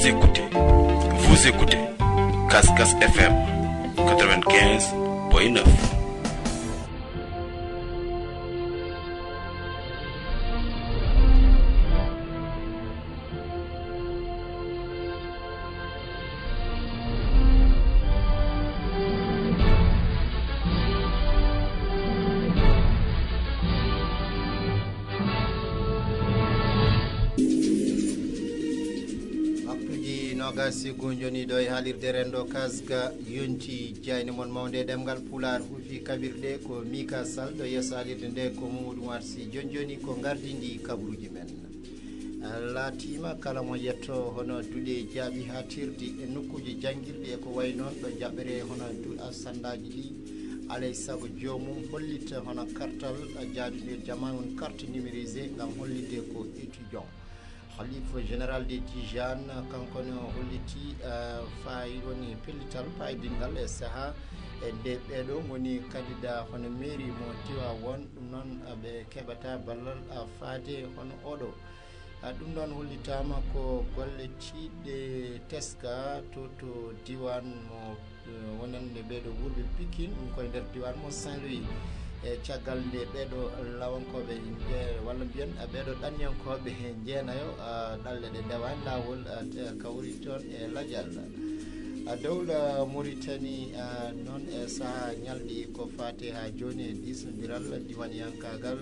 Vous écoutez, vous écoutez Cascas FM 95.9. goho joni ɗo e haalirde rendo kasga yonti jayni moon mawde ɗemgal pular huufi kaɓirɗe ko mika sall ɗo yesso haalirde nde ko mamadou warsi joni joni ko gardidi kabaruji men. Laatima kala mo yetto hono duuɗe jaaɓi ha tirdi e nokkuji jangguirɗi e ko way noon ɗo jaɓɓere hono du sandaji ɗi. Alay saago jomum hollita hono kartal jaaduɗo jamanu on carte numérisé gam hollide ko étudiant. Halifa général de tijane kankone yetti uh, fayi woni pellital paydingal e saaha e nde ɓeɗo goni kadida hono mairi mo tiwa won ɗum noon uh, ɓe keɓata ballal uh, faade hono oɗo. Ɗum noon hollitama ko golle ciɗɗe teska to to diwan mo wonande ɓeɗo wurɓe pikin ɗum koye nder diwan mo saint louis e caggal nde ɓeɗo lawankoɓe walla mbiyen ɓeɗo ɗanniyankoɓe jeenayo ɗalle ɗe ndewani lawol kawri toon e lajal. Dowla mauritani noon e saaha ñalɗi ko fate ha joni e disodiral diwaniyankagal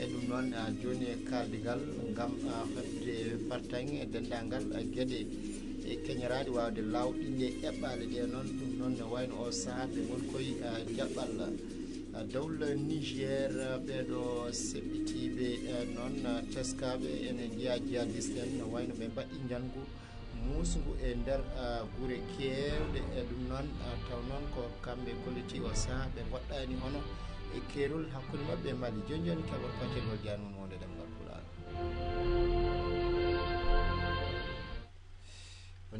e ɗum noon joni e kaldigal gam hebde fartan e dendagal gueɗe e keñeraɗi wawde lawɗinde eɓɓale ɗe noon ɗum noon ne wayno o saaha ɓe gon koye jaɓɓal dowla niger ɓeɗo seɓɓitiɓe noon teskaɓe ene jiya jihadiste en no wayno ɓe mbaɗɗi jangu musgu e nder guure kewɗe e ɗum noon taw noon ko kamɓe kolliti o saaha ɓe goɗɗani hono e keerol hakkude mabɓe mali joni joni keɓa patel o janumonde ɗemgal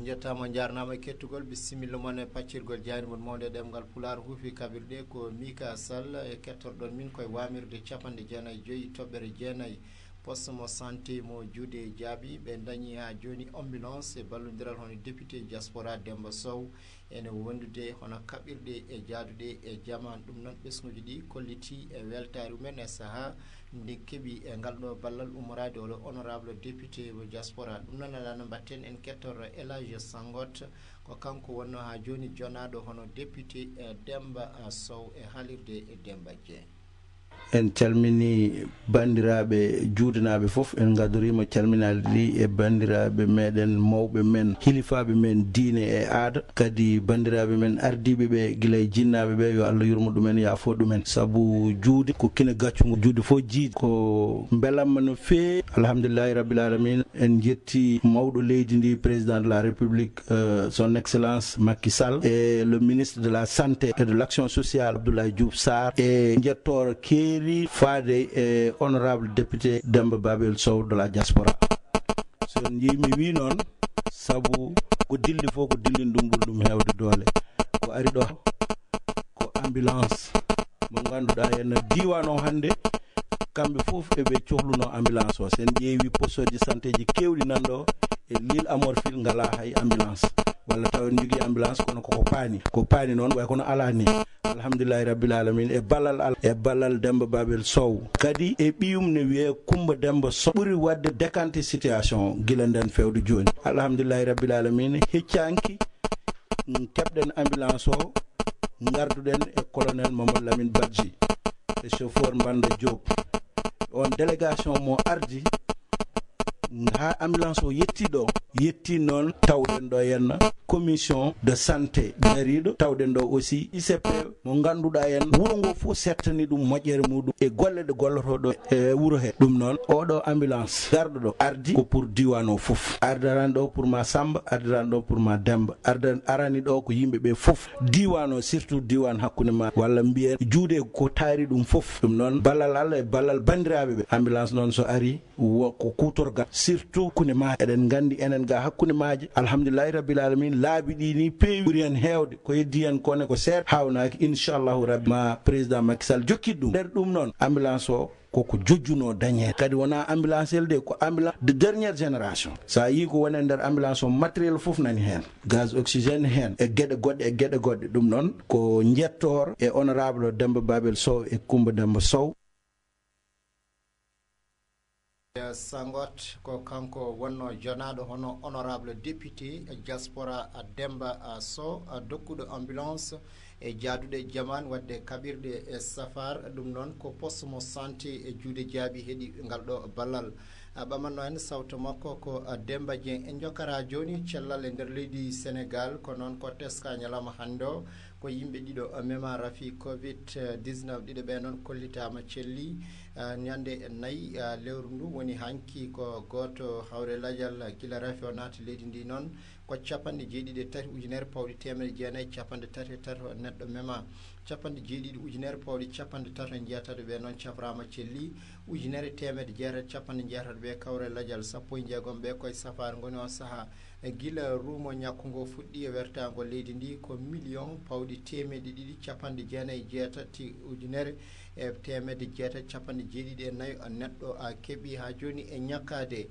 jettama jarnama e kettugol. Bisimilla moon e paccirgol janimon mawde ɗemgal pular huufi kabirɗe ko mika sall e kettorɗon min koye wamirde capanɗe jeenayyi e joyyi toɓɓere jeenayyi poste mo santé mo juude jaaɓi ɓe dañi ha joni ambulance e ballodiral hono député diaspora demba sow. Ene wondude hono kaɓirɗe e jaaduɗe e jaman. Ɗum noon ɓesguji ɗi kolliti e weltare mumen e saaha nde keeɓi e ngal ɗo ballal ummorade oɗo honorable député mo diaspora. Ɗum noon alano mbatten en kettor élage sangot ko kanko wonno ha joni jonaɗo hono député e demba sow e haalirde e demba dieng. en calmini bandiraɓe juudanaɓe foof en gadorima calminali ɗi e bandiraɓe meɗen mawɓe men hilifaɓe men diine e aada. Kadi bandiraɓe men ardiɓe ɓe guila e jinnaɓe ɓe yo allah yurmo ɗumen yafo ɗumen. Saabu juude ko kine gaccugo juude fo jiidi. Ko belamma no feewi. Alhamdulillahi rabbil alamina en jetti mawɗo leydi ndi président de la république euh, son excellence macky sall e le ministre de la santé et de l' action sociale abdoulaye diouf sar e jettoro kewi séri faade e honorable député demba babel sow de la diaspora. Son jimi wi noon saabu ko dilli fof ko dillin ɗum ɗum heewde doole. Ko ari ɗo ko ambulance mo ngannduɗaa henna diwan o hannde. Kamɓe fof eɓe cohluno ambulance o sen ƴeewi poste ji santé ji kewɗi nanɗo e lille amorphile ngala hay ambulance. Walla taw en jogui ambulance kono koko paani. Ko paani noon way kono ala ni. Alhamdulillahi rabbil alamin. E ballal al e ballal demba babel sow. Kadi e ɓiyum ne wiye kumba demba sow. Ɓuuri wadde décanté situation guila nden fewde joni alhamdulillahi rabbil alamin. Heccanki keɓɗen ambulance o garduɗen e colonel mamadou lamine badji e chauffeur mbanda diop on délégation mo ardi ha ambulance o yetti ɗo yetti noon tawɗen ɗo henna. Commission de santé dariɗo tawɗen ɗo aussi icp mo ganduɗa hen wuuro ngo fof settani ɗum moƴƴere muɗum. E golle gollotoɗo e wuuro he. Ɗum ambulance garɗo ɗo ardi ko pour diwan o ɗo pour ma samba ardirani ɗo pour ma demba. Arda arani ɗo ko yimɓeɓe diwan o surtout diwan hakkude ma. Walla mbiyen juude ko taari ɗum foof ɗum noon ballal e ambulance noon so ari ko kutorgal surtout hakkude ma. Eɗen gandi enen ga hakkude laabi ɗi ni peewi ɓuri hen hewde ko heddi hen kone ko seeɗa hawnaki inchallahu rabbi. Ma président makisal jokkit ɗum. Nder ɗum noon ambulance o koko jojjuno dañede kadi wona ambulance el de ko ambulance de dernière génération. Sa yi ko woni e nder ambulance o matériel foof nani hen gaz oxygéne hen e gueɗe goɗɗe e gueɗe goɗɗe. Ɗum noon ko jettore e honorable demba babel sow e coumba demba sow. sangot ko kanko wonno jonaɗo hono honorable député diaspora demba sow dokkuɗo ambulance e jaaduɗe jaman wadde kaɓirɗe e safar. Ɗum noon ko poste mo santé e juuɗe jaabi heeɗi ngal ɗo ballal. Ɓamanno hen sawto makko ko demba dien en jokara joni cellal e nder leydi sénégal ko noon ko teska ñalama hande o. ko yimɓe ɗiɗo mema rafi covid 19 ɗiɗo ɓe noon kollitama celli ñande nayyi lewru ndu woni hanki ko goto hawre ladial gila rafi o naata leydi ndi noon ko capanɗe jeeɗiɗi e tati ujunere pawɗi temedde jeenayyi capanɗe tati e tati neɗɗo mema capanɗe jeeɗiɗi ujunere pawɗi capanɗe tato e jeetato ɓe noon caframa celli. Ujunere temedde jeetati capanɗe jeetato ɓe kawre ladial sappo e jeegom ɓe koye safare goni on saaha. E Guila ruumo ñakkugo fuɗɗi e wertago leydi ndi ko million pawɗi temedde ɗiɗi. Capanɗe jeenayyi e jeetati ujunere e temedde jeetati capanɗe jeeɗiɗi e nayyi neɗɗo a keeɓi ha joni e ñakkade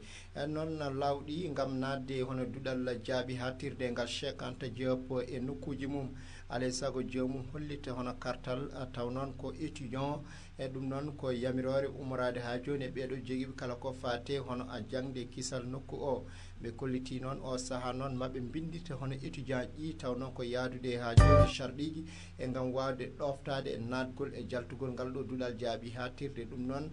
noon lawɗi gam nadde hono duɗal jaabi hattirde ngal chek anta jeepo e nokkuji mum. alay saago jomum hollita hono kartal taw noon ko étudiant e ɗum noon ko yamirore umorade ha joni e ɓeeɗo jogiiɓe kala ko fate hono a jangde kisal nokku o. Ɓe kolliti noon o saaha noon maɓe bindita hono étudiant ƴi taw noon ko yaadude ha joni charɗiji e gam wawde ɗoftade e natgol e jaltugol ngal ɗo duɗal jaabi ha tirde ɗum noon.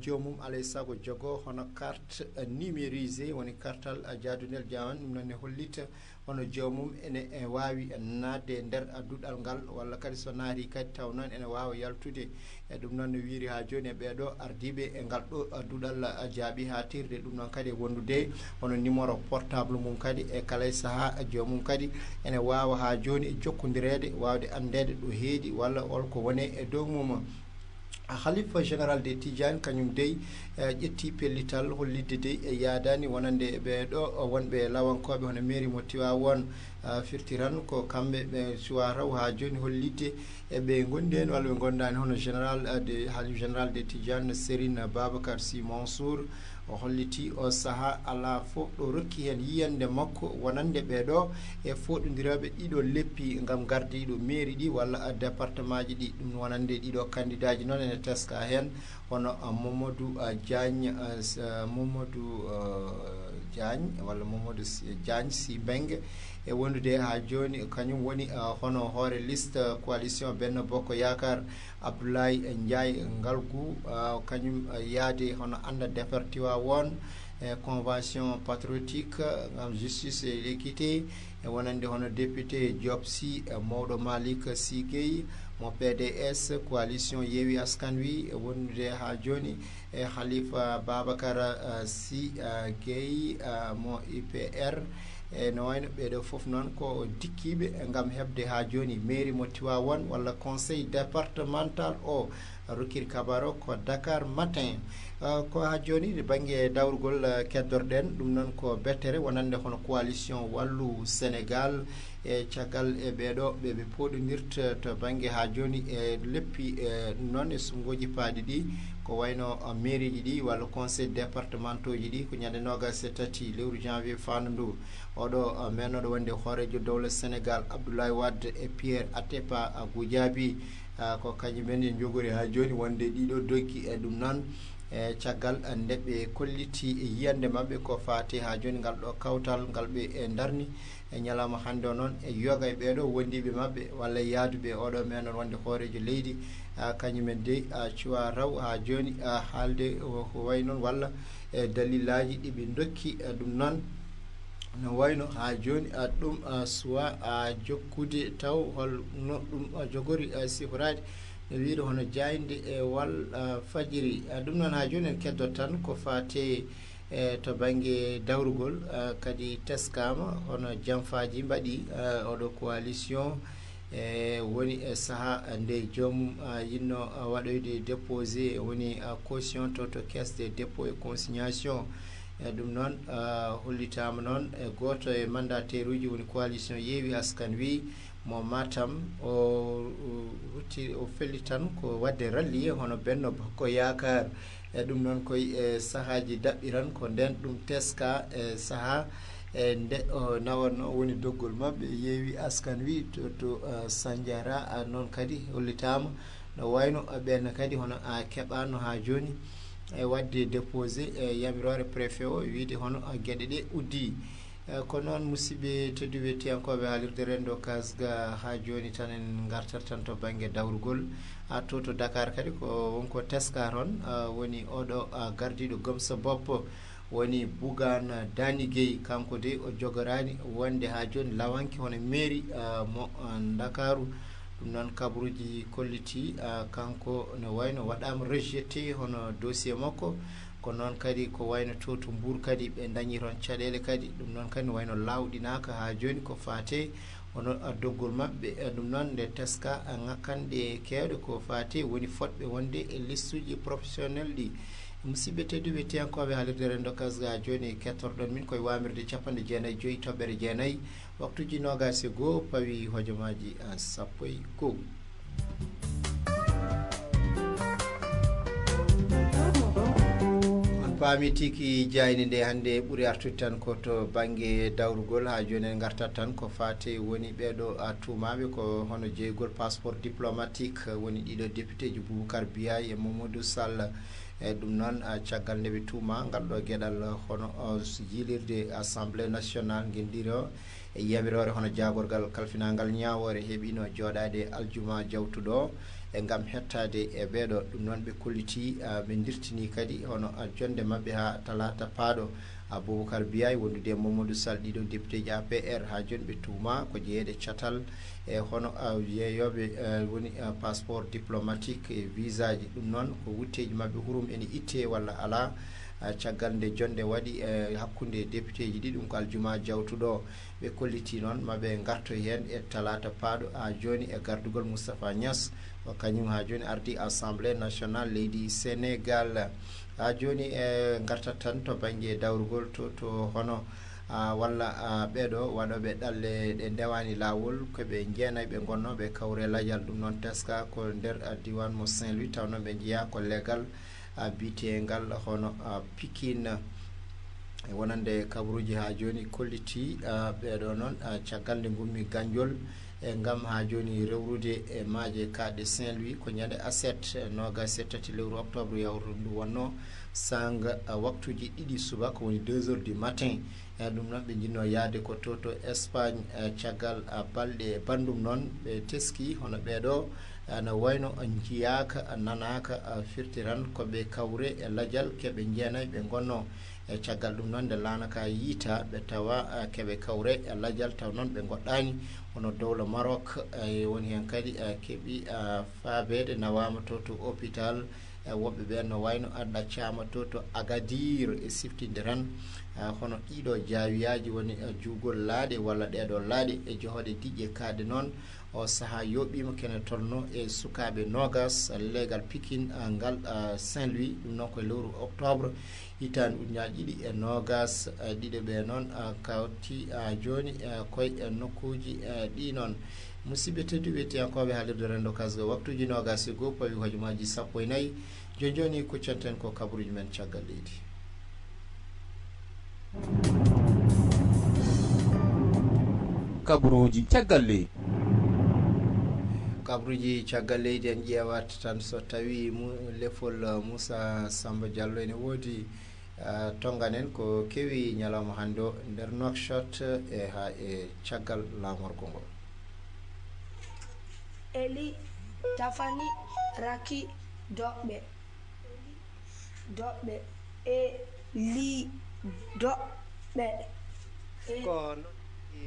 Jomum alay saago jogo hono carte numérisé woni kartal jaadunel jawan ɗum noon ne hollita hono joomum ene e wawi nadde e nder duɗal ngal walla kadi so naati kadi taw noon ene wawa yaltude e ɗum noon no wiiri ha joni e ɓeɗo ardiɓe e ngal ɗo duɗal jaaɓi ha tirde ɗum noon kadi e wondude hono numéro portable mum kadi e kala e saaha jomum kadi ene wawa ha joni e jokkodirede wawde andede ɗo heedi walla holko wone e dow mum halifa général de tidiane kañum dey ƴetti pellital hollidde dey e yaadani. Wonande ɓeɗo wonɓe lawankoɓe hono mairie mo tiwa won firtiran ko kamɓe ɓe suwa taw ha joni hollidde. Eɓe gondi hen walla ɓe gondani hono général de halif général de tidiane sérine babacar sy mansour o holliti o saaha ala fof ɗo rokki hen yiyande makko wonande ɓeɗo e foɗodiraɓe ɗiɗo leppi gam gardiɗo mairie ɗi walla département ji ɗi. Ɗum wonande ɗiɗo candidat ji noon ene teska hen hono euh, mamadou euh, diagne euh, mamadou diagne walla mamadou diagne si bengue e wondude ha joni kañum woni hono hoore liste coalition benno bokko yakar abdoulaye ndiaye ngalgu kañum yaade hono anda départiwa won e convention patriotique justice et l'équité. E wonande hono député diop sy mawɗo malik sy gueye mo pds coalition yeewi askan wi. E wondude ha joni e khalifa babacar sy gueye mo ipr e no wayno ɓeeɗo fof noon ko dikkiɓe gam hebde ha joni mairie mo tiwawon walla conseil départemental o rokkir kabaro ko dakar matin. Euh, ko ha joni e banggue dawrugol euh, keddorɗen ɗum noon ko bettere wonande hono coalition wallu sénégal. E caggal e ɓeɗo ɓeɓe poɗodirta to banggue ha joni e leppi e noon e sungoji paaɗi ɗi. ko wayno mairie ji ɗi walla conseil départementaux ji ɗi ko ñande nogas tati lewru janvier fandu ndu oɗo eh, mennoɗo wonde hoorejo dowla sénégal abdoulaye wadde e pierre atepa goudiaby. Eh, ko kañumen en jogori ha joni wonde ɗiɗo doggi e ɗum noon e caggal ndeɓe kolliti yiyande mabɓe ko fati ha joni ngal ɗo kawtal ngal ɓe e darni e ñalama hande o noon e yoga e ɓeɗo wondiɓe mabɓe walla yaaduɓe oɗo menon wonde hoorejo leydi ha kañumen dey cuwa raw ha joni haalde ko way noon walla e dalillaji ɗiɓe dokki e ɗum noon no wayno. Ha joni ɗum suwa jokkude taw holno ɗum jogori sifrade no wiide hono jayde e wal fajiri. Ɗum noon ha joni en keddot tan ko fate e to banggue dawrugol kadi teskama. Hono janfaji mbaɗi oɗo coalition e woni e saaha nde joomum yinno waɗoyde déposé e woni caution to to caisse de dépôt et consignation. E ɗum noon hollitama noon e goto e mandataire uji woni coalition yeewi askan wi mo matam o hutti o felli tan ko wadde ralliye hono benno bakko yakar. E ɗum noon koye e sahaji daɓɓiran ko nden ɗum teska e saaha e nde nawanno woni doggol mabɓe yeewi askan wi to to sandiara noon kadi hollitama. No wayno ɓenne kadi hono a keɓano ha joni e wadde déposé e yamirore préfet o wiide hono gueɗe ɗe uddi. E ko noon musidɓe tedduɓe tiyankoɓe haalirde rendo kasga ha joni tan en gartat tan to banggue dawrugol. Ha to to dakar kadi ko wonko teska toon woni oɗo gardiɗo gomsa boppo woni bougane dani gueyi kanko de o jogorani wonde ha joni lawanki hono e mairie euh, mo euh, dakaru. Ɗum noon kabaruji kolliti euh, kanko ne wayno waɗama rejeté hono dossier makko. Ko noon kadi ko wayno to to mbour kadi ɓe dañi toon caɗele kadi. Ɗum noon kadi wayno lawɗinaka ha joni ko fate hono doggol mabɓe ɗum noon nde teska ngakkanɗe kewɗe ko fate woni fodɓe wonde e liste uji professionnel ɗi. musidɓe tedduɓe tiyankoɓe haalirde rendo kasga joni kettorɗon min koye wamirde capanɗe jeenayyi e joyyi toɓɓere jeenayyi. Waktuji nogas e goho pawi hojomaji sappo e goho. paami tigi jayni nde hannde ɓuri artude tan ko to baŋnge dawrugol ha joni en gartat tan ko fate woni ɓeɗo tumaɓe ko hono jeygol passeport diplomatique woni ɗiɗo député ji boubacar biyaye e mamadou sall. Eyyi ɗum noon caggal nde ɓe tuuma ngal ɗo gueɗal hono jilirde assemblé national gueldiri o e yamirore hono jagorgal kalfinagal ñawore heeɓino jooɗade aljuma jawtuɗo. o e gam hettade e ɓeɗo ɗum noon ɓe kolliti ɓe dirtini kadi hono jonde mabɓe ha talata paaɗo aboubacar biyay wondude mamadou sall ɗiɗo député ji apr ha joni ɓe tuuma ko jeeyede catal. E hono yeeyoɓe e, woni passeport diplomatique e visa ji. Ɗum noon ko wutteji mabɓe hurum ene itte walla ala caggal nde jonde waɗi e hakkude député ji ɗi. Ɗum ko aljuma jawtuɗo. Ɓe kolliti noon maɓe garto hen e talata paaɗo ha joni e gardugol moustapha nias kañum ha joni ardi assemblé national leydi sénégal. Ha joni e gartat tan to banggue dawrugol to to hono walla ɓeɗo waɗoɓe ɗalle ɗe ndewani lawol koɓe jeenayi ɓe gonnoɓe kawre layal ɗum noon teska ko nder diwan mo saint louis tawno ɓe jeeya ko legal bitegal hono pikine. E wonande kabaruji ha joni kolliti ɓeɗo noon caggal nde gummi gañjol e gam ha joni rewrude e maaje kaɗe saint louis ko ñande aset nogas e tati lewru octobre yawru ndu wonno sang waktuji ɗiɗi suba ko woni 2 heures du matin. E ɗum noon ɓe jinno yaade ko to to espagne e caggal balɗe bandum noon ɓe teski hono ɓeɗo ana e wayno jiyaka nanaka firtiran koɓe kawre e lajal keɓe jeenayi ɓe gonno e caggal ɗum noon nde laanaka yiita ɓe tawa keɓe kawre e lajal taw noon ɓe goɗɗani hono dowla marok e woni hen kadi e keeɓi e faabede nawama to to hôpital. E woɓɓe ɓen no wayno ɗaccama to to agadir e siftinde tan. Hono ɗiɗo jaawiyaji woni juugol laaɗe walla ɗeɗo laaɗe e johoɗe diƴƴe kaade noon. o saaha yoɓɓima kene tolno e sukaɓe nogas legal pikin ngal saint louis ɗum noon koye lewru octobre. Hitani ujunaji ɗiɗi e nogas e ɗiɗo ɓe noon kawti joni e koye e nokkuji ɗi noon. Musidɓe teddu wiyetiyankoɓe haalirde rendo kasga waktuji nogas e goho pawi hojomaji sappo e nayyi joni joni kuccanten ko kabaruji men caggal leydi. Kabaruji caggal leydi. Kabruji caggal leydi en ƴewat tan so tawi lefol moussa samba diallo ene woodi uh, tonganen ko kewi ñalawma hande o nder nokshot e ha e caggal lamorgo ngol eli tafani raki doɓɓe doɓɓe e li doɓɓe ko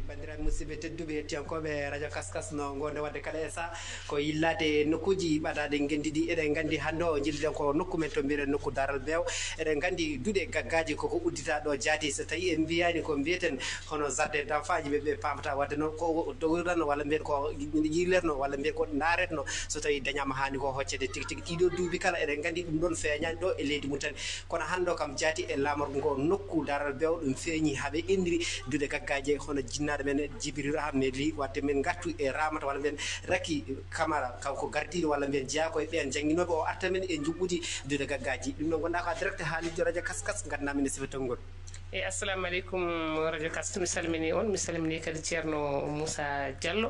bandiraɓe musidɓe tedduɓe hettiyankoɓe radio kaskas no gonde wadde kala e sa ko yillade nokkuji ɓaɗaɗe gendiɗi eɗen gandi hande o jilliɗen ko nokku men to mbiɗen nokku daral bew eɗen gandi duuɗe gaggaji koko uddita ɗo jaati so tawi en mbiyani ko mbiyeten hono jardin danfaji enfant ji ɓeɓe pamata wadde noon ko dogirano walla mbiyen ko yilletno walla mbiyen ko daretno so tawi dañama hani ko hoccede tigui tigui ɗiɗo duuɓi kala eɗen gandi ɗum ɗon feeñani ɗo e leydi mutani kono hande o kam jaati e lamorgo ngo nokku daral bew ɗum feeñi haaɓe indiri duuɗe gaggaji hono jin jinnaɗo men djibril ahmed ly wadde min gartu e ramata walla mbiyen raki camara kanko gardiɗo walla mbiyen jeeya koye ɓen jangguinoɓe o arta men e juɓɓudi dude gaggaji ɗum noon gonɗa ko direct haalijo radio kaskas gandanmin e sifatal ngol eyyi assalamu aleykum radio kas mi salmini on mi salmini kadi ceerno moussa diallo.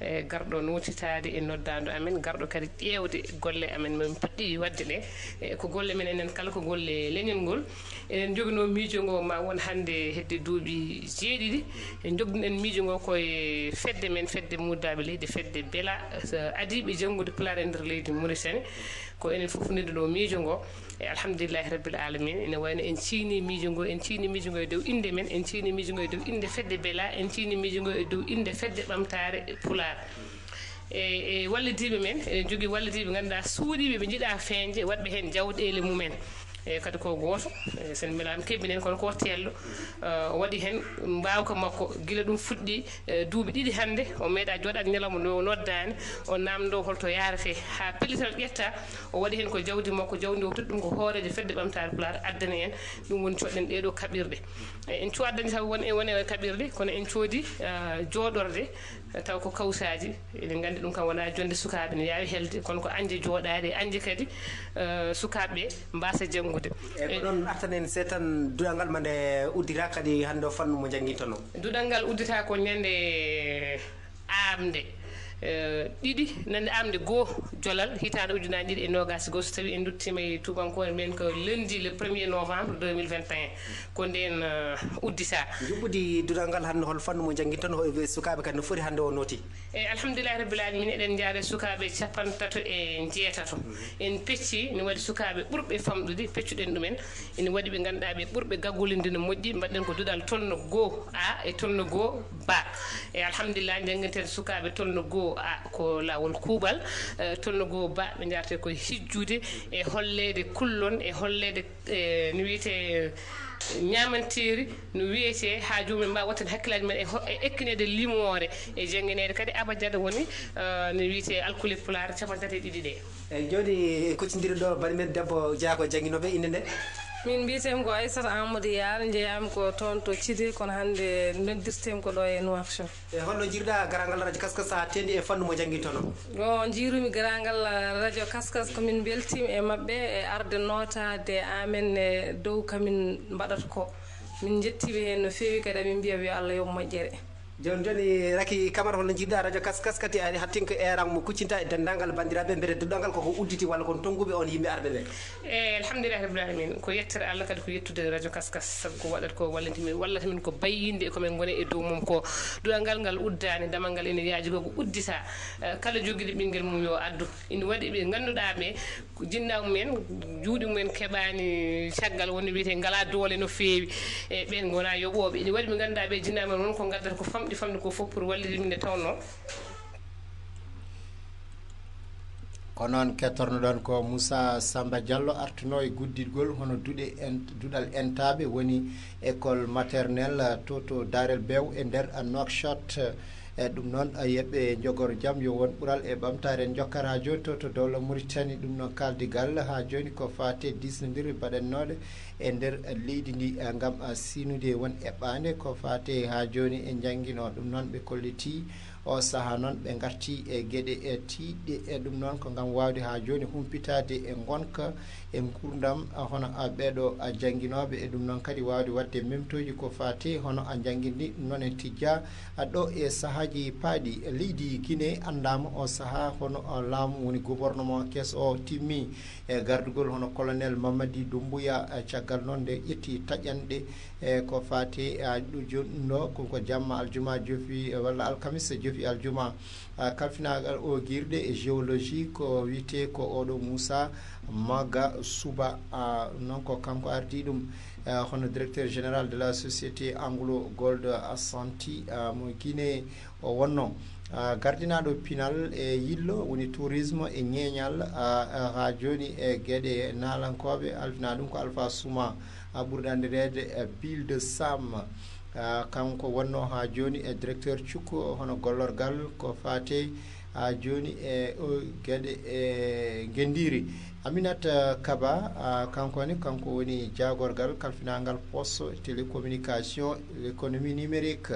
E garɗo notitade e noddadu amen garɗo kadi ƴewde golle amen min puɗɗi wadde ɗe. E ko golle men enen kala ko golle leñol ngol eɗen joginoo miijo ngo ma won hannde hedde duuɓi jeeɗiɗi. En jogdinoɗen miijo ngo koye fedde men fedde muddaaɓe leydi fedde bela. Adiiɓe janngude pulaar e ndeer leydi mauritanie. Ko enen fof nedduɗo miijo ngo. E alhamdulillahi rabbil alamin ene wayno en ciini miijo ngo en ciini miijo ngo e dow innde men en ciini miijo ngo e dow innde fedde bela en ciini miijo ngo e dow innde fedde ɓamtaare e pulaar. E e wallidiiɓe men eɗen jogii wallidiiɓe ngannduɗaa suuɗiiɓe ɓe njiɗaa feeñde waɗɓe heen jawɗeele mumen. eyyi kadi ko goto eh, sen welama kebbinen kono ko telɗo eh, waɗi hen mbawka makko. Guila ɗum fuɗɗi duuɓi ɗiɗi hande o meeɗa jooɗade ñalawma no noddani o namdo holto yarate ha pellital ƴetta o waɗi hen ko jawdi makko. Jawdi o tuɗɗum ko hooreje fedde ɓamtare pulaar addana en. Ɗum woni coɗɗen ɗeɗo kaɓirɗe. En cuwa taw tan won won e kaɓirɗe. Kono en coodi jooɗorde taw ko kawsaji eɗen gandi ɗum kam wona jonde sukaɓe ne yawi helde kono ko anje jooɗade anje kadi sukaɓeɓe mbasa janggude eyyi ko ɗon artanen se tan duɗal ngal ma nde uddita kadi hande o fannu mo jangguintono duɗal ngal uddita ko ñande amde ɗiɗi nande amde goo jolal hitande ujunaji ɗiɗi e nogas goo so tawi en duttima e tubankore men ko lundi le premier novembre 2021 ko nden euh, uddita juɓɓudi dural ngal hande hol fannu mo jangguin tan sukaaɓe kadi no foti hande o nooti? Eyyi alhamdulillahi rabbil alamin eɗen jaade sukaɓe capantato e jeetato en pecci ne waɗi sukaɓe ɓurɓe famɗude peccuɗen ɗumen. Ene waɗi ɓe ganduɗa ɓe ɓurɓe gaggolinde no moƴƴi mbaɗɗen ko duɗal tolno goo a e tolno goo ba. E alhamdulillah jangguinten sukaɓe tolno goo ko ko laawol kuuɓal tolno goo ɓe jarate koye hijjude e holleede kullon e holleede no wiyetee ñamanteeri no wiyetee haa joomum en mbawa wattande hakkillaaji men e ekkineede limoore e janngineede kadi abadiada woni no wiyetee alcooli pulaar capantati e ɗiɗi ɗe eeyi jooni koccondiri ɗo baɗi men debbo jeyaa ko jannginooɓe innde nde min mbiyetemi ko aissata amadou yaal jeeyami ko toon to thidi kono hannde noddirtemi ko ɗo e noirchon e holno jirɗa garagal radio kaskas sa tendi e fannu mo jangguintono o? Jiirumi garagal uh, radio kaskas komin beltima e mabɓe e arde notade amen e dow kamin mbaɗata ko min jettiɓe hen no fewi kadi amin mbiya yo allah yo moƴƴere. joni joni raki camara holno jiɗɗa radio kaskas kadi ani hattinko eran mo kuccinta e dendagal bandiraɓe e beele duɗɗalngal koko udditi walla kon tongguɓe on yimɓe arɓe ɓe eyyi alhamdulillahi rabbil alamin ko yettere allah kadi ko yettude radio kaskas kas saabu ko waɗat ko wallatimin wallata min ko bayyinde e komin goni e dow mum ko duɗalngal ngal uddani damal ngal ene yaaji koko uddita. E, kala joguiɗo ɓinguel mum yo addu. Ina waɗi ɓe ganduɗa ɓe jinnaw mumen juuɗe mumen keɓani caggal woni wiyete ngala doole no fewi e ɓen gona yoɓoɓe ina waɗi ɓe ganduɗa ɓe jinnamumen won ko gaddata ko famɗi ɓurɗi famde ko fof pour wallide min nde tawno. Ko noon kettornoɗon ko moussa samba diallo artuno e guddidgol hono duuɗe duɗal entaɓe woni école maternelle to to darel bew e nder nokshot e ɗum noon yeɓɓe jogoro jaam yo won ɓural e ɓamtare en jokkat ha joni to to dowla mauritanie ɗum noon kaldigal ha joni ko fate disnodir baɗennoɗe e nder leydi ndi eh, gam eh, sinude won eɓɓade ko fate ha joni e jangguino ɗum noon ɓe kolliti o saaha noon ɓe garti e gueɗe e tiiɗɗe e ɗum noon ko gam wawde ha joni humpitade e gonka e gurdam hono ɓeɗo jangguinoɓe e ɗum noon kadi wawde wadde memtoji ko fate hono a jangguindi ɗum noon en tijja. Ɗo e saahaji paaɗi leydi guine andama o saaha hono laamu woni gouvernement kees o timmi. E gardugol hono colonel mamadi doumbouya e caggal noon nde ƴetti taƴanɗe e ko fate joni ɗum ɗo koko jamma aljuma jofi e walla alkamisa jofi aljuma. Kalfinagal o guirɗe e géologie ko moussa maga suba noon ko kanko ardi ɗum. Hono directeur général de la société anglo gold assanti mo guiné o wonno. Gardinaɗo pinal e yillo woni tourisme e ñeeñal. Ha joni e gueɗe nalankoɓe. Alfina ɗum ko alpha souma ɓurɗo andirede bill de sam kanko wonno ha joni e directeur cukku hono gollorgal ko fate ha joni e gueɗe e guendiri aminata kaba kankone kanko woni jagorgal kalfinangal poste télécommunication l'économie économie numérique.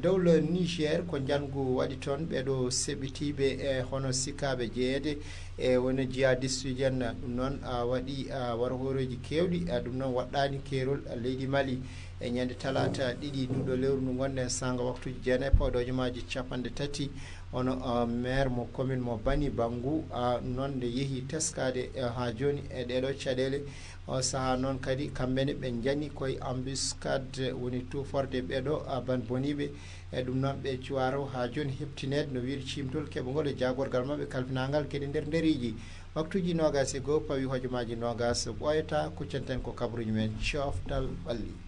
Dowle niger ko jangu waɗi toon ɓeɗo seɓitiɓe e hono sikaɓe jeeyede e woni jihadiste uji en ɗum noon waɗi warhoroji kewɗi ɗum noon waɗɗani keerol leydi mali e ñande talata ɗiɗi. Ɗuɗo lewru ndu gonɗen sanga waktuji jeenayi e pawɗoje maji capanɗe tati. Ono maire mo commune mo bani banggu nonde yeehi teskade ha joni e, e ɗeɗo caɗele o saaha noon kadi kamɓene ɓe jani koye embuscade woni tuforde ɓeɗo ban boniɓe e ɗum noon ɓe cuwaro ha joni heptinede no wiiri cimtol keɓogol e jagorgal mabɓe kalfinagal kadi nder nderiji waktuji nogas e goho pawi hojomaji nogas ɓoyata kuccanten ko kabaruji men coftal ɓalli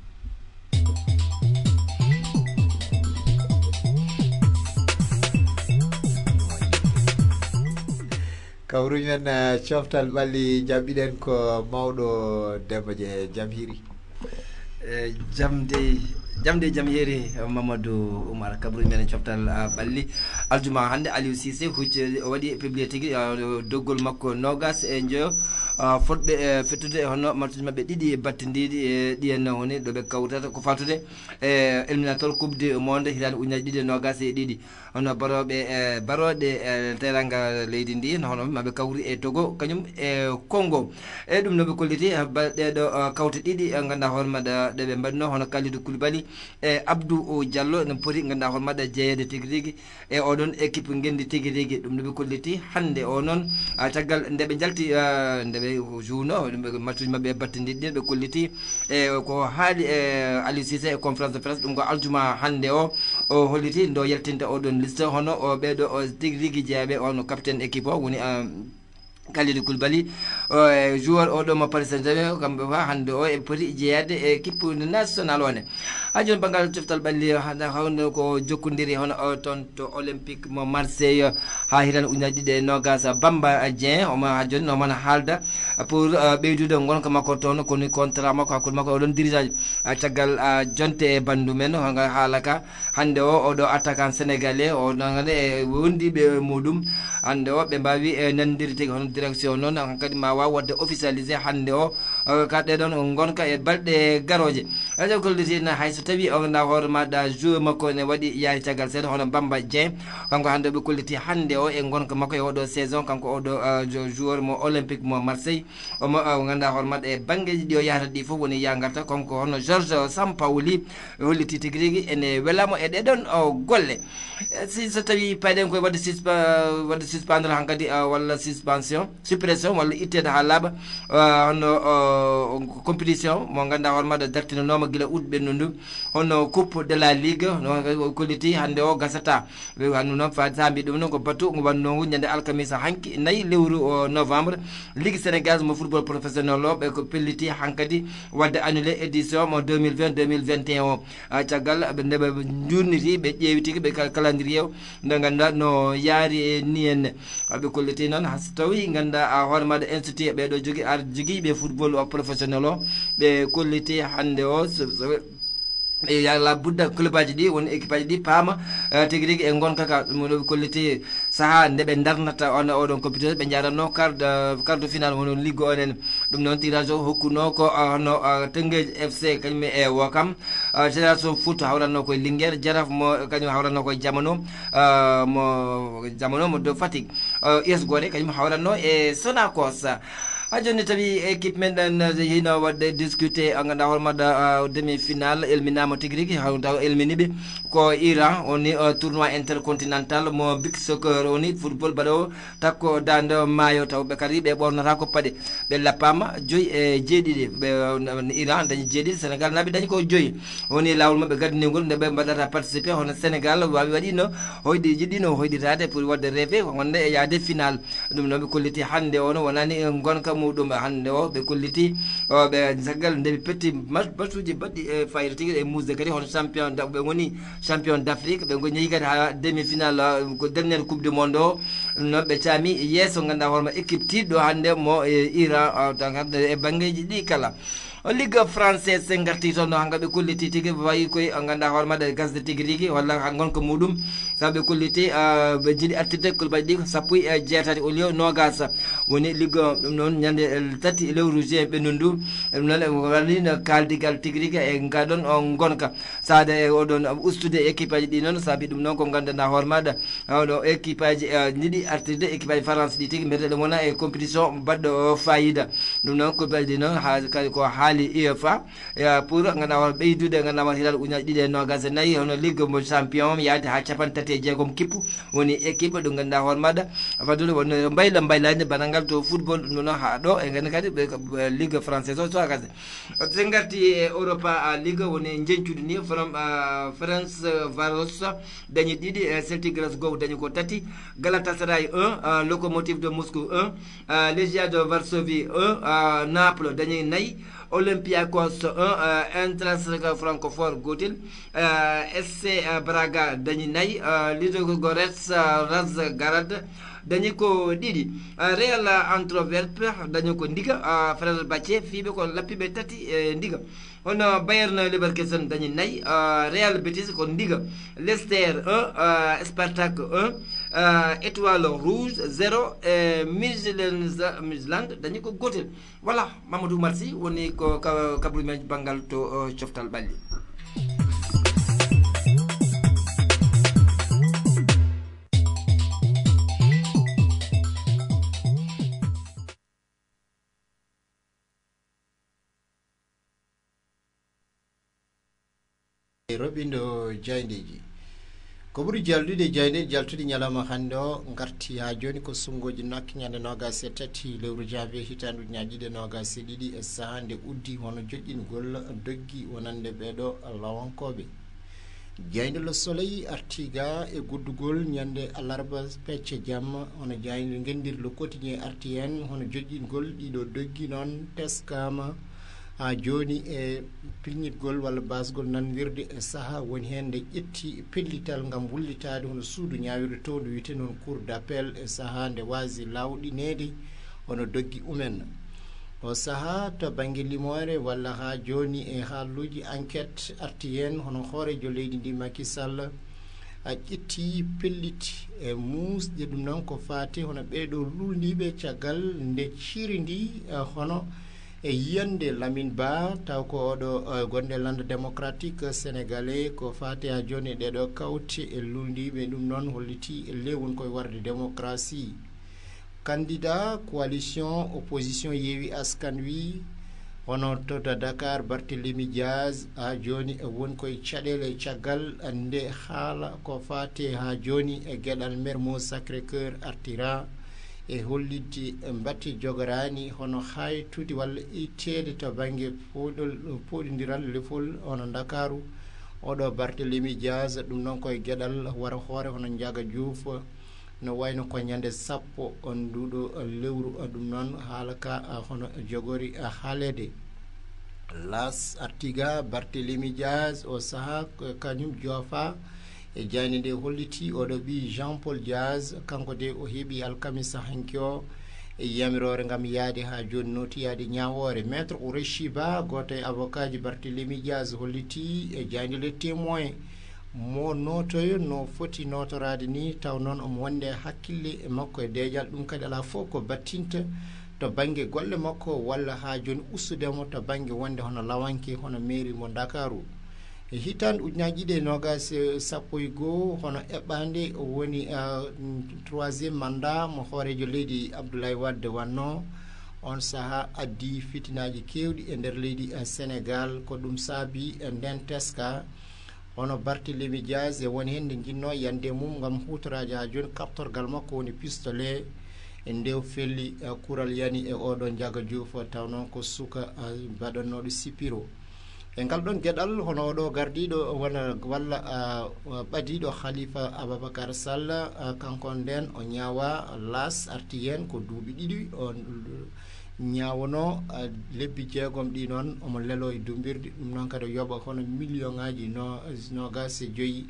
kawruji men coftal ɓalli jaɓɓiɗen ko mawɗo demba je jam hiri e, jamde jamde jam heri mamadou oumar kabruji men coftal ɓalli. Aljuma hannde aliou sisé hucce o waɗi publié tigui doggol makko nogas e joyo fotɓe e fettude hono mattuji mabɓe ɗiɗi battidiɗi e ɗiyen woni ɗoɓe kawtata ko fatude e éliminatoire coupe du monde hitande ujunaji ɗiɗi e nogas e ɗiɗi hono baroɓe e baroɗe e teranga leydi ndi hono maɓe kawri e togo kañum e congo e ɗum noɓe kolliti ɗeɗo kawte ɗiɗi ganduɗa hoore maɗa ɗeɓe mbaɗino hono kalidou koulibaly e abdou diallo ne pooti ganduɗa hoore maɗa jeeyede tigui rigui e oɗon équipe gendi tigui rigui. Ɗum noɓe kolliti hande o noon caggal ndeɓe jalti ndeɓe ɓe juuno mabɓe maɓɓe ɗin ɓe kolliti e ko haali e aliou sisé e conférence de presse ɗum ko aljuma hande o o holliti ndo yaltinta oɗon liste hono o ɓeɗo o tigi rigui jeeyaɓe on capitaine équipe o woni euh, kalidou o e joueur oɗo mo paris saint germain kamɓe fa hande o e poti jeeyade e équipe national one. Ha joni banggal coftal ɓalli hawde ko jokkodiri hono toon to olympique mo marseille ha hitande ujunaji ɗiɗi e nogas bamba dien omo ha joni nomona haalda pour ɓeydude gonka makko toon koni contrat makko hakkude makko oɗon dirigeage caggal jonte e bandu men hoga haalaka hande o oɗo attaquant sénégalais o nagane e wondiɓe muɗum hande o ɓe mbawi nandiri tigui hono direction noon kadi ma waw wadde officialisé hande o kaɗe ɗon on gonka e balɗe garoje. Radio kollitiɗna hayso tawi o ganduɗa hoore maɗa jour makko ne waɗi yaari caggal seeɗa hono bamba dien kanko hande ɓe kolliti hande o e gonka makko e oɗo saison kanko oɗo euh, joueur mo olympique mo marseille. Omo euh, ganduɗa hoore maɗa e banggueji ɗi o yahata ɗi foof woni ya garta konko hono george sampaoli holliti tigui rigui ene welamo e ɗeɗon euh, golle. So tawi payɗen koye wadde suspe wadde suspendre hankkadi walla suspension suppression walla ittede ha laaɓa hono compétition mo ganduɗa hoore maɗa dartinanoma guila août ɓennu ndu. Hono coupe de la ligue no kolliti hande o gasata. Andu noon sa mbi ɗum noon ko batu ngo wannongu ñande alkamisa hanki nayyi lewru novembre. Ligue sénégal mo football professionnel o ɓe ko pelliti hankkadi wadde annulé édition mo 2020 2021 o. Caggal ndeɓe jurniti ɓe ƴeewitiki ɓe calendrier o. Nde ganduɗa no yaari e ni henne ɓe kolliti noon so tawi ganduɗa hoore maɗa institut ɓeɗo jogui ar joguiɓe football o. professionnel o ɓe kolliti hande o e, yala budda club aji ɗi woni équipe aji ɗi paama tigui rigui e gonkaka ka ɗum kolliti saaha nde ɓe darnata on oɗon compétition ɓe jaranno carde e, final wonon ligue onen ɗum noon tirage o hokkuno ko hono tengueji fc kañum e, e wokam génération foot hawranno koye linguére jaraf mo kañum hawranno koye jamano mo jamano mo de fatigue us gore kañum hawranno e sonacos. Joni tawi équipe meɗen hino wadde discuté ganduɗa hoore maɗa demi final elminama tigui rigui elmini elminiɓe ko iran woni tournoi intercontinental mo big soccer woni football mbaɗo takko dande maayo taw ɓe kadi ɓe ɓornata ko paɗe ɓe lappama joyyi e jeeɗiɗi ɓe iran dañi jeeɗiɗi sénégal naɓe dañi ko joyyi woni lawol mabɓe gardinigol nde ɓe mbaɗata participé hono sénégal wawi waɗino hoyɗi jiɗɗino hoyɗitade pour wadde rêvé wonde e yaade final. Ɗum noon ɓe kolliti hande ono wonani gonka muɗum hande o ɓe kolliti ɓe caggal ndeɓe petti matchuji baɗɗi e fayida e musde kadi hono champion ɓe goni champion d' afrique ɓe jeehi kadi ha demi final ko derniére coupe du monde o noon ɓe caami yesso ganduɗa hoorema équipe tiɗɗo hande mo iran e banggueji ɗi kala ligue français se garti toon hanga ɓe kulliti tigui wayi koye ganduɗa hoore maɗa gasde tigui rigui walla gonka muɗum saɓe kulliti ɓe jiiɗi artirde kulbaɗi ɗi sappo e jeetati au lieu nogas woni ligue ɗum noon ñande tati lewru juin ɓennu ndu ɗum noon wallino kaldigal tigui rigui e ngaɗon o gonka saade e oɗon ustude équipe aji ɗi noon saabi ɗum noon ko gandanɗa hoore maɗa oɗo équipe aji jiiɗi artirde équipe aji france ɗi tigui mbiyeteɗo wona e compétition baɗɗo fayida ɗum noon ko ɗi noon ha kadi ko haali uefa pour hoore ɓeydude ganduɗa hilal uñaji ɗiɗi e nogas e nayyi hono ligue mo champion yaade ha capan tati e jeegom kippu woni équipe ɗum ganduɗa hoore maɗa fadude won mbayla mbaylade banalngal to football ɗum noon ha ɗo e gandi kadi ligue français o soa kadi sen garti e europa ligue woni jencude ni from france varos dañi ɗiɗi e gras gow dañi ko tati. Galatasaray 1 locomotive de moscou 1 légia de varsovie 1 naples dañi nayyi olympiacos 1 intras francophore gotel sc braga dañi nayyi lidogorets razgarad dañi ko ɗiɗi real entroverpe dañi ko ndiga frére bathie fiɓe ko lappiɓe tati e ndiga. Hono bayerne leverkusen dañi nayyi real bétis ko ndiga. Lester 1 spartak 1 étoile rouge zéro e misland dañi ko gotel voilà mamadou marsi woni ko kabrumen banggal to coftal ɓalli roɓindo jayndeji ko ɓuri jallude jeyde jaltude ñalawma hannde o garti ha joni ko sungoji nokki ñande nogas e tati lewru janvier hitande ujunaji ɗiɗi e nogas e ɗiɗi e saaha nde uddi hono joƴƴingol doggi wonande ɓeɗo lawankoɓe jeyde le soleil artiga e guddugol ñande alarba pecce jamma hono jeyde gendirle quotidien arti hen hono joƴƴingol ɗiɗo doggi noon teskama ha joni e pilñitgol walla basgol nanodirde e saaha woni hen nde ƴetti pellital gam wullitade hono suudu ñawirde to nde wiyete noon cour d' appel e saaha nde wasi lawɗinede hono doggi umen. O saaha to banggue limore walla ha joni e haaluji enquête arti hen hono hoorejo leydi ndi makisall a ƴetti pelliti e muusɗe ɗum noon ko fate hono ɓeɗo lulniɓe caggal nde ciiri ndi e hono uh, e yiyande lamine ba taw ko oɗo gonɗe lande démocratique sénégalais ko fati ha joni ɗeɗo kawte e lulndiɓe ɗum noon holliti e koye warde démocratie. Candidat coalition opposition yeewi askan wi hono toto dakar barthélémy dias ha joni e woni koye caɗele caggal nde haala ko fati ha joni e gueɗal mermo sacré cœur artira e hollidde mbatti jogorani hono haytude walla ittede to banggue poɗol poɗodiral e lefol hono dakaru oɗo bartélemi dias ɗum noon koye gueɗal wara hoore hono jaaga diouf. No wayno ko ñande sappo on nduɗo lewru ɗum noon haala ka hono jogori haalede las artiga bartélemi dias o saaha kañum joofa. e jayde nde holliti oɗo ɓi jean paul dias kanko de o heeɓi alkamisa hanki o. E yamirore gam yaade ha joni notiyade ñawore maître ourechiba goto e avocat ji barthélémy dias holliti e jayde le témoin. Mo notoyo no foti notorade ni taw noon omo wonde hakkille e makko e deejal ɗum kadi ala fof ko battinta to banggue golle makko walla ha joni ustudemo to banggue wonde hono lawanke hono mairie mo dakaru e hitan ujunaji ɗiɗi e nogas sappo e goho hono eɓɓade woni troisiéme mandat mo hoorejo leydi abdoulaye wadde wanno on saaha addi fitinaji kewɗi e nder leydi sénégal ko ɗum saabi nden teska. Hono barthélémy dias e woni hen nde jinno yande mum gam hutoraji ha joni kaptorgal makko woni pistolet e ndew felli kural yani e oɗo jaga diouf taw noon ko suka baɗannoɗo sipiro e ngal ɗon gueɗal hono oɗo gardiɗo wona walla ɓadiɗo halifa ababacar sall kanko nden o ñawa las arti hen ko duuɓi ɗiɗi o ñawono lebbi jeegom ɗi noon omo lelo e dumbirde ɗum noon kadi yoɓa hono million ngaji no nogas e joyyi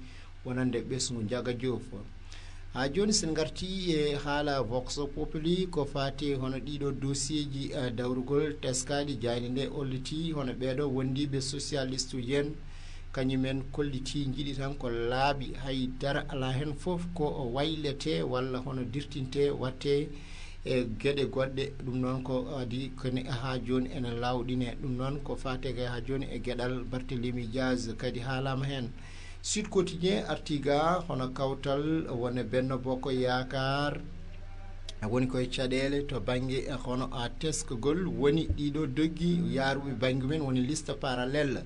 wonande ɓesgu jaga diouf ha joni sen garti e haala vox populi ko fati hono ɗiɗo dossier ji e, dawrugol teskaɗi jayni nde olliti. Hono ɓeɗo wondiɓe socialiste uji en kañumen kolliti jiiɗi tan ko laaɓi haydara ala hen foof ko waylete walla hono dirtinte watte e gueɗe goɗɗe. Ɗum noon ko adi kone ha joni ene lawɗine. Ɗum noon ko fate ha joni e gueɗal bartélemi dias kadi haalama hen. sud quotidien artiga hono kawtal wone benno boko yakar woni koye caɗele to banggue hono a teskugol woni ɗiɗo doggui yaruɓe banggue men woni liste parallèle.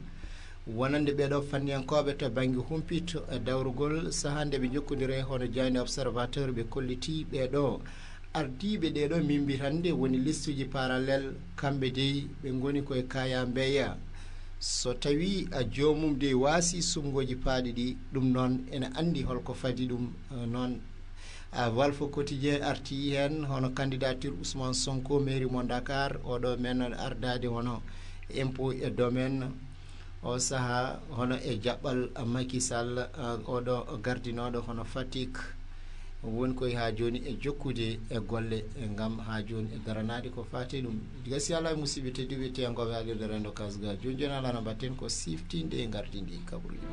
Wonande ɓeɗo fanniyankoɓe to banggue humpito dawrugol saaha nde ɓe jokkodire hono jani observateur ɓe kolliti ɓeɗo. Ardiɓe ɗeɗo min mbitande woni liste uji parallèle. Kamɓe deyi ɓe goni koye kaya mbeya. so tawi a jomum de waasi sumgoji paaɗi ɗi ɗum noon ene andi holko fadi ɗum uh, noon walfo quotidien arti hen hono candidature ousmane sonko mairie mo dakar oɗo men ardade hono impôt e domaine o saaha hono e jaɓɓal makisall uh, oɗo gardinoɗo hono fatick. woni koye ha joni e jokkude e golle e gam ha joni e daranade ko fate ɗum. Gasi ala e musidɓe tedduɓe wiyetteyangoɓe haalirde rendo kasga joni joni alano mbatten ko siftinde e gardidi kaɓruji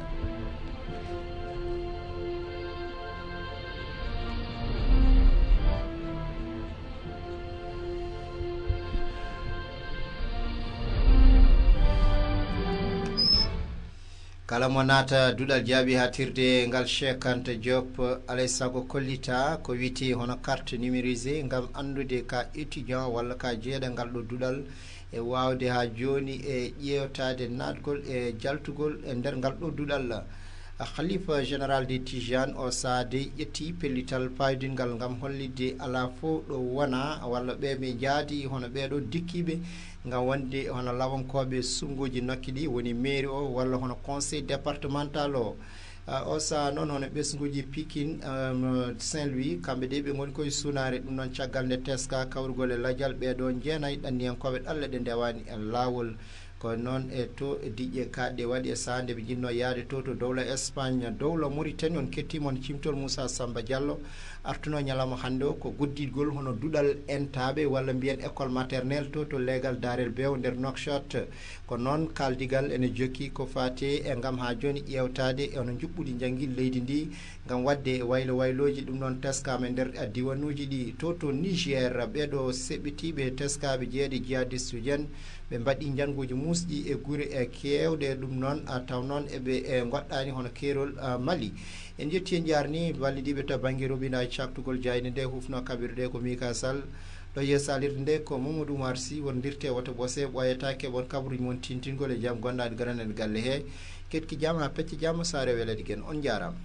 kala mo naata duɗal jaabi ha tirde ngal chekanta diop alay saago kollita ko witi hono carte numérisé gam andude ka étudiant walla ka jeeɗa ngal ɗo duɗal e wawde ha joni e ƴewtade natgol e jaltugol e nder ngal ɗo duɗal. khalifa général de tijane o saade ƴetti pellital paydingal gam hollidde ala fo ɗo wona walla ɓe ɓe jaadi hono ɓeɗo dikkiɓe gam wonde hono lawankoɓe sungoji nokki ɗi woni mairie o walla hono conseil départemental o. O saha noon hono ɓesguji pikin saint louis kamɓe de ɓe goni koye sunare ɗum noon caggal nde teska kawrugol e ladial ɓeɗo jeenayi ɗanniyankoɓe ɗalle ɗe ndewani e lawol ko noon e to e diƴƴe kaɗɗe waɗi e sahande ɓe jinno yaade to to dowla espagne dowla mauritanie on kettimon cimtol moussa samba diallo artuno ñalawma hannde o ko goddidgol hono duɗal entaɓe walla mbiyen école maternel to to leegal darel bew nder nokshot ko noon kaldigal ene jokki ko fate e gam ha joni ƴewtade e ono juɓɓuɗi janguil leydi ndi gam wadde e waylo wayloji ɗum noon teskama e nder diwanuji ɗi. To to niger ɓeɗo seɓɓitiɓe teskaɓe jeeɗe jihadiste ujen ɓe mbaɗi janguji musɗi e guure e kewɗe ɗum noon taw noon eɓe goɗɗani hono keerol mali. en jetti en jarni wallidiɓe to banggue robinaji e cabtugol jayni nde hufno kaɓirɗe ko mika sall ɗo yesalirde nde ko mamadou oumar sy wondirte woto bose ɓoyatake ɓon kabaruji moon tintingol e jaam gonɗaɗi garanen galle he. Ketki jaam ha pecce jaam sa rewelede guen on jarama